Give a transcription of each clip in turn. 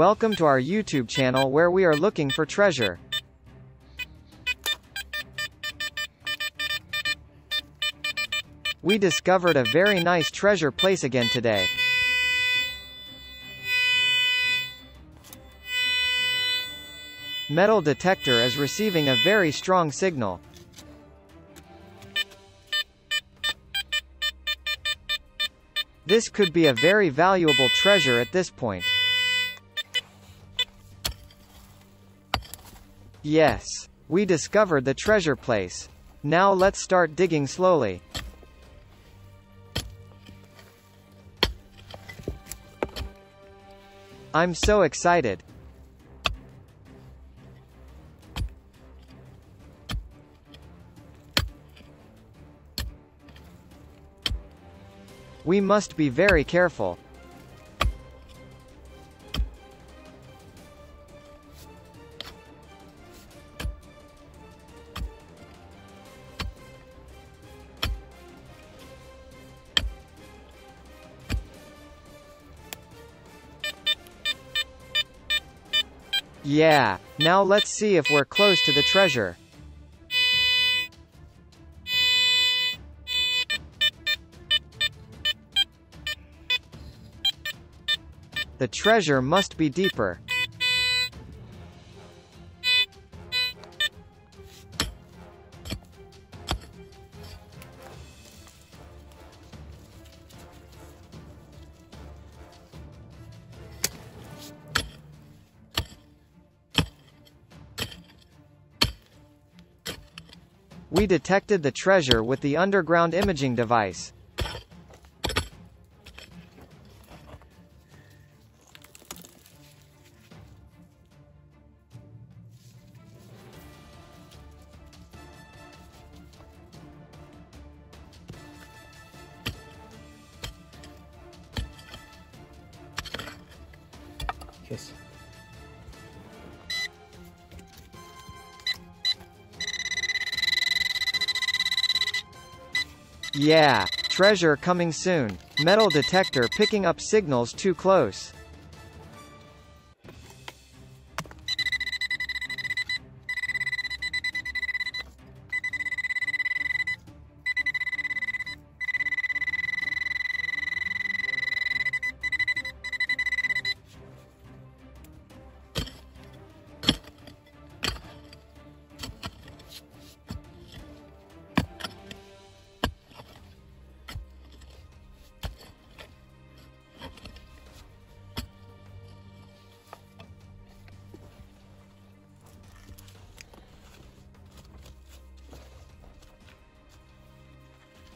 Welcome to our YouTube channel where we are looking for treasure. We discovered a very nice treasure place again today. Metal detector is receiving a very strong signal. This could be a very valuable treasure at this point. Yes. We discovered the treasure place. Now let's start digging slowly. I'm so excited. We must be very careful. Yeah, now let's see if we're close to the treasure. The treasure must be deeper. We detected the treasure with the underground imaging device. Yes. Yeah, treasure coming soon. Metal detector picking up signals too close.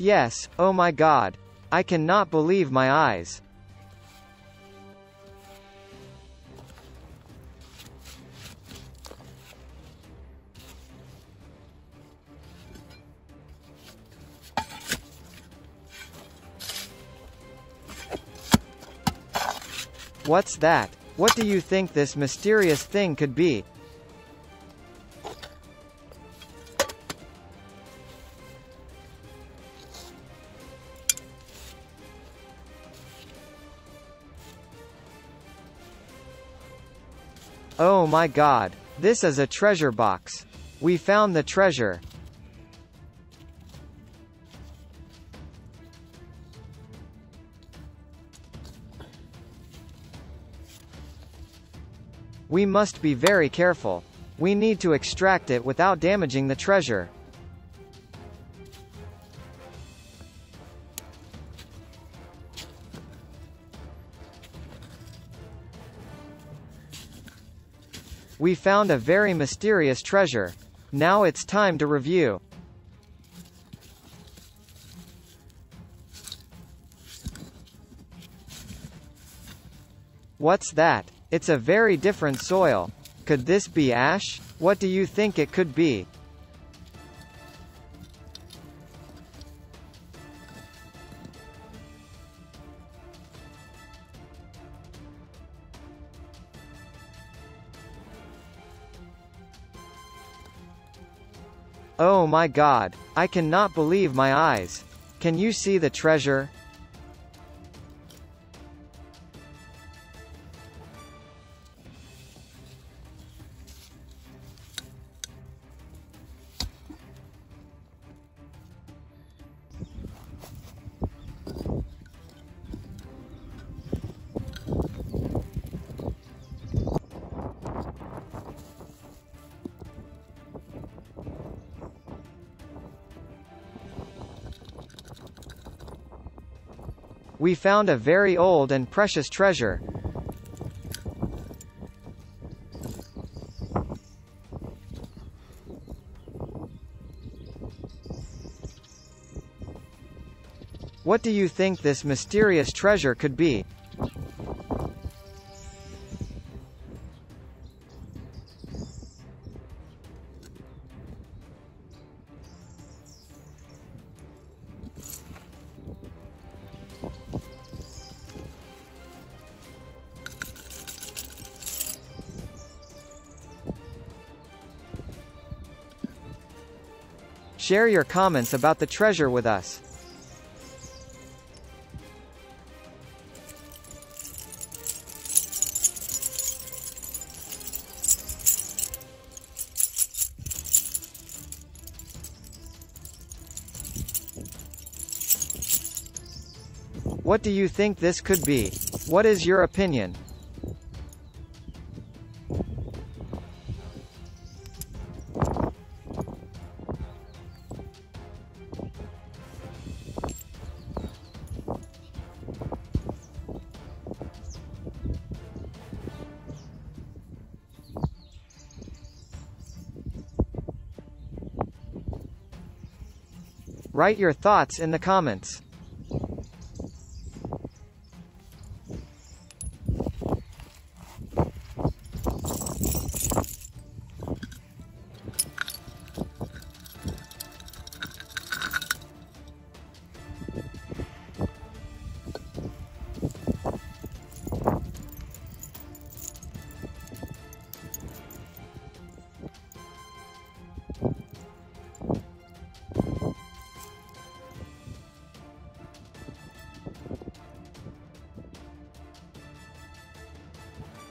Yes, oh my god. I cannot believe my eyes. What's that? What do you think this mysterious thing could be? Oh my god. This is a treasure box. We found the treasure. We must be very careful. We need to extract it without damaging the treasure. We found a very mysterious treasure. Now it's time to review. What's that? It's a very different soil. Could this be ash? What do you think it could be? Oh my god, I cannot believe my eyes. Can you see the treasure? We found a very old and precious treasure. What do you think this mysterious treasure could be? Share your comments about the treasure with us. What do you think this could be? What is your opinion? Write your thoughts in the comments.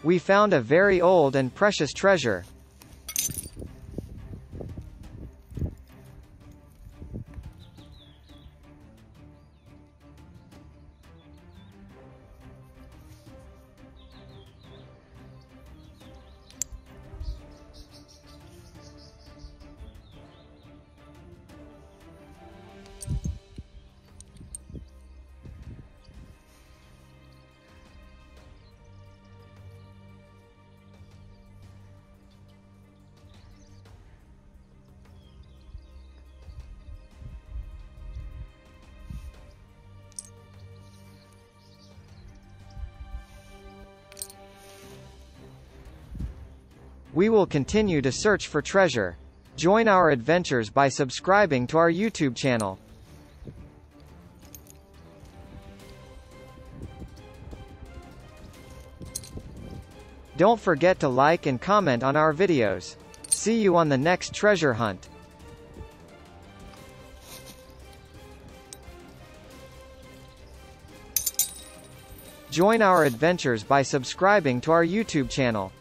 We found a very old and precious treasure. We will continue to search for treasure. Join our adventures by subscribing to our YouTube channel. Don't forget to like and comment on our videos. See you on the next treasure hunt. Join our adventures by subscribing to our YouTube channel.